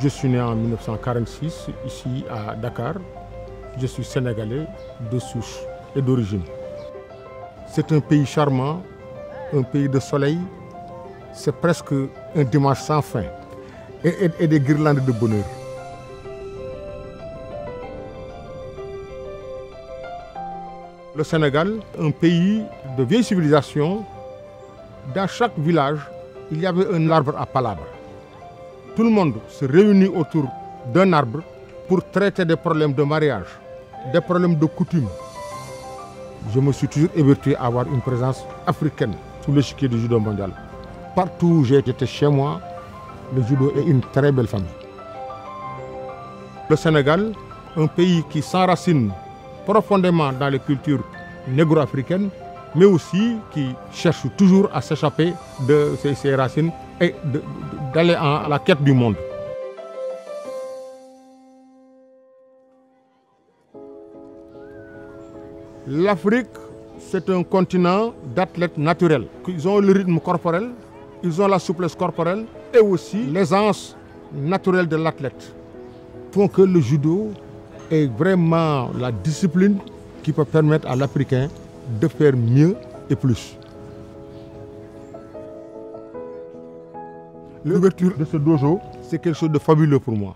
Je suis né en 1946 ici à Dakar. Je suis sénégalais de souche et d'origine. C'est un pays charmant, un pays de soleil. C'est presque un dimanche sans fin et, des guirlandes de bonheur. Le Sénégal, un pays de vieille civilisation, dans chaque village, il y avait un arbre à palabres. Tout le monde se réunit autour d'un arbre pour traiter des problèmes de mariage, des problèmes de coutume. Je me suis toujours évertué à avoir une présence africaine sous l'échiquier du judo mondial. Partout où j'ai été chez moi, le judo est une très belle famille. Le Sénégal, un pays qui s'enracine profondément dans les cultures négro-africaines, mais aussi qui cherche toujours à s'échapper de ces racines et de- d'aller à la quête du monde. L'Afrique, c'est un continent d'athlètes naturels. Ils ont le rythme corporel, ils ont la souplesse corporelle et aussi l'aisance naturelle de l'athlète. Font que le judo est vraiment la discipline qui peut permettre à l'Africain de faire mieux et plus. L'ouverture de ce dojo, c'est quelque chose de fabuleux pour moi.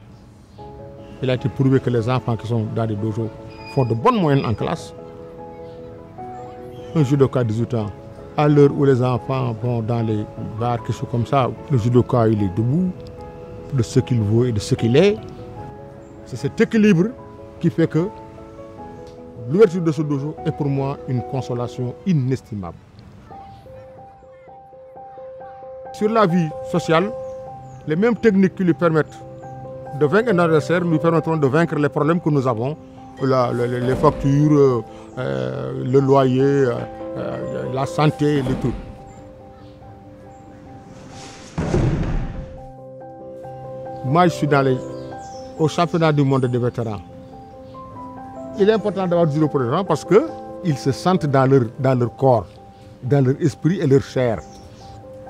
Il a été prouvé que les enfants qui sont dans des dojos font de bonnes moyennes en classe. Un judoka de 18 ans, à l'heure où les enfants vont dans les bars, quelque chose comme ça, le judoka il est debout de ce qu'il vaut et de ce qu'il est. C'est cet équilibre qui fait que l'ouverture de ce dojo est pour moi une consolation inestimable. Sur la vie sociale, les mêmes techniques qui lui permettent de vaincre un adversaire lui permettront de vaincre les problèmes que nous avons, la- le- le- les factures, euh, euh, le loyer, euh, la santé, le tout. Moi, je suis les, au championnat du monde des vétérans. Il est important d'avoir du les gens parce qu'ils se sentent dans leur, dans leur corps, dans leur esprit et leur chair.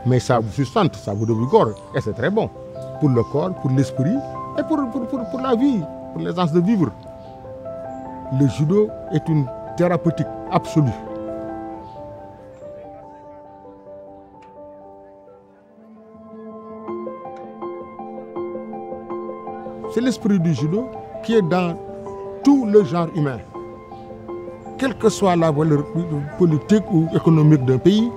Mais ça vous sustente, ça vous donne corps. Et c'est très bon pour le corps, pour l'esprit et pour, pour, pour, pour la vie, pour l'aisance de vivre. Le judo est une thérapeutique absolue. C'est l'esprit du judo qui est dans tout le genre humain. Quelle que soit la valeur politique ou économique d'un pays,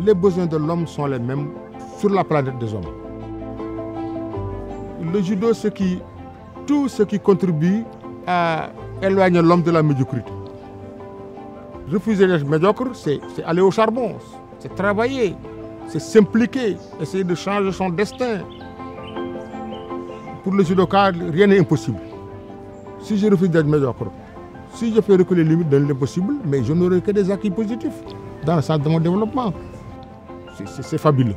les besoins de l'homme sont les mêmes sur la planète des hommes. Le judo, c'est qui, tout ce qui contribue à éloigner l'homme de la médiocrité. Refuser d'être médiocre, c'est aller au charbon, c'est travailler, c'est s'impliquer, essayer de changer son destin. Pour le judoka, rien n'est impossible. Si je refuse d'être médiocre, si je fais reculer les limites de l'impossible, mais je n'aurai que des acquis positifs dans le sens de mon développement. C'est- fabuleux.